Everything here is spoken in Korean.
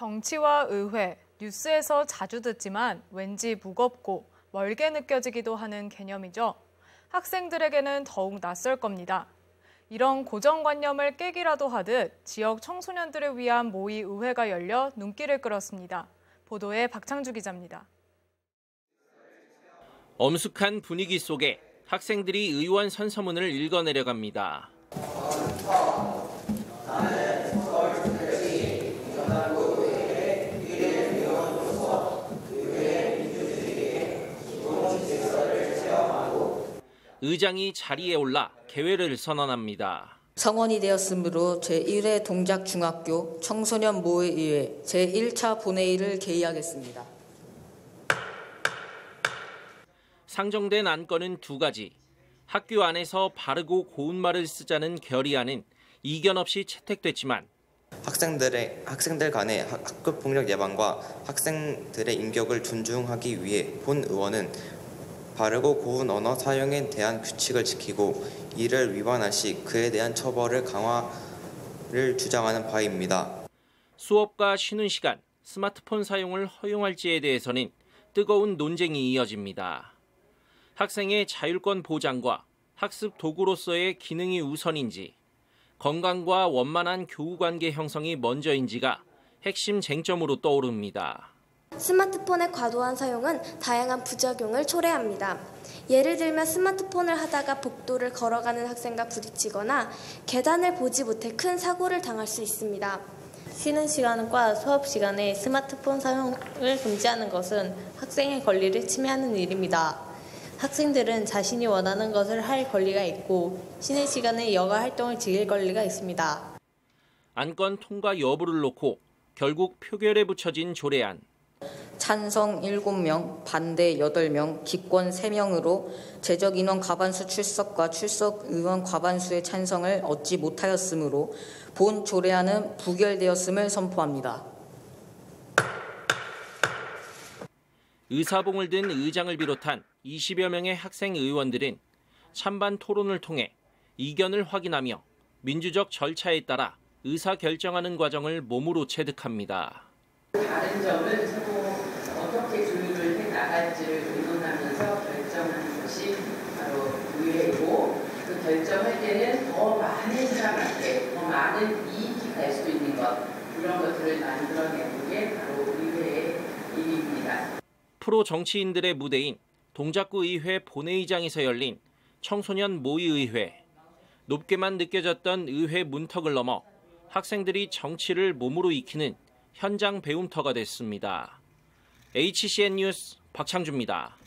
정치와 의회, 뉴스에서 자주 듣지만 왠지 무겁고 멀게 느껴지기도 하는 개념이죠. 학생들에게는 더욱 낯설 겁니다. 이런 고정관념을 깨기라도 하듯 지역 청소년들을 위한 모의 의회가 열려 눈길을 끌었습니다. 보도에 박창주 기자입니다. 엄숙한 분위기 속에 학생들이 의원 선서문을 읽어내려갑니다. 의장이 자리에 올라 개회를 선언합니다. 성원이 되었으므로 제1회 동작중학교 청소년 모의의회 제1차 본회의를 개의하겠습니다. 상정된 안건은 두 가지. 학교 안에서 바르고 고운 말을 쓰자는 결의안은 이견 없이 채택됐지만 학생들의 학생들 간의 학급 폭력 예방과 학생들의 인격을 존중하기 위해 본 의원은 바르고 고운 언어 사용에 대한 규칙을 지키고 이를 위반할 시 그에 대한 처벌을 강화를 주장하는 바입니다. 수업과 쉬는 시간, 스마트폰 사용을 허용할지에 대해서는 뜨거운 논쟁이 이어집니다. 학생의 자율권 보장과 학습 도구로서의 기능이 우선인지, 건강과 원만한 교우 관계 형성이 먼저인지가 핵심 쟁점으로 떠오릅니다. 스마트폰의 과도한 사용은 다양한 부작용을 초래합니다. 예를 들면 스마트폰을 하다가 복도를 걸어가는 학생과 부딪히거나 계단을 보지 못해 큰 사고를 당할 수 있습니다. 쉬는 시간과 수업 시간에 스마트폰 사용을 금지하는 것은 학생의 권리를 침해하는 일입니다. 학생들은 자신이 원하는 것을 할 권리가 있고 쉬는 시간에 여가 활동을 즐길 권리가 있습니다. 안건 통과 여부를 놓고 결국 표결에 붙여진 조례안. 찬성 7명, 반대 8명, 기권 3명으로 제적 인원 과반수 출석과 출석 의원 과반수의 찬성을 얻지 못하였으므로 본 조례안은 부결되었음을 선포합니다. 의사봉을 든 의장을 비롯한 20여 명의 학생 의원들은 찬반 토론을 통해 이견을 확인하며 민주적 절차에 따라 의사 결정하는 과정을 몸으로 체득합니다. 다른 점을 서로 어떻게 조율을 해 나갈지를 의논하면서 결정하는 것이 바로 의회고 그 결정할 때는 더 많은 사람한테 더 많은 이익이 갈 수 있는 것 이런 것들을 만들어내는 게 바로 의회의 일입니다. 프로 정치인들의 무대인 동작구 의회 본회의장에서 열린 청소년 모의의회. 높게만 느껴졌던 의회 문턱을 넘어 학생들이 정치를 몸으로 익히는 현장 배움터가 됐습니다. HCN 뉴스 박창주입니다.